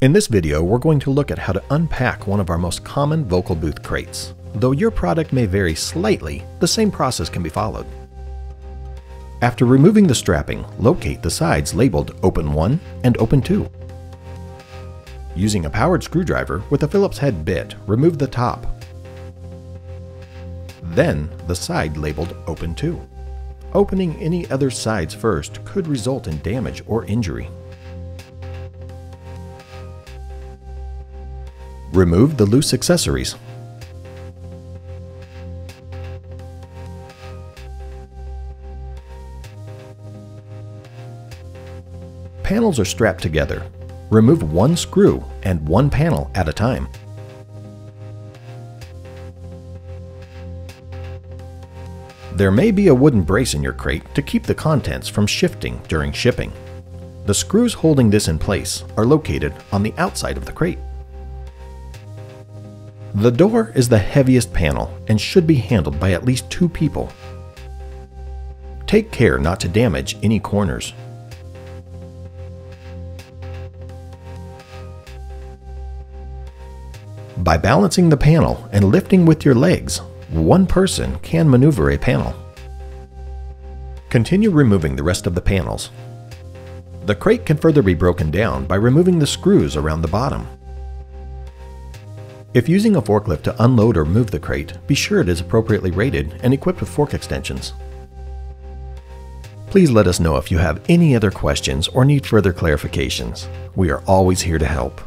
In this video, we're going to look at how to unpack one of our most common vocal booth crates. Though your product may vary slightly, the same process can be followed. After removing the strapping, locate the sides labeled Open 1 and Open 2. Using a powered screwdriver with a Phillips head bit, remove the top. Then, the side labeled Open 2. Opening any other sides first could result in damage or injury. Remove the loose accessories. Panels are strapped together. Remove one screw and one panel at a time. There may be a wooden brace in your crate to keep the contents from shifting during shipping. The screws holding this in place are located on the outside of the crate. The door is the heaviest panel and should be handled by at least two people. Take care not to damage any corners. By balancing the panel and lifting with your legs, one person can maneuver a panel. Continue removing the rest of the panels. The crate can further be broken down by removing the screws around the bottom. If using a forklift to unload or move the crate, be sure it is appropriately rated and equipped with fork extensions. Please let us know if you have any other questions or need further clarifications. We are always here to help.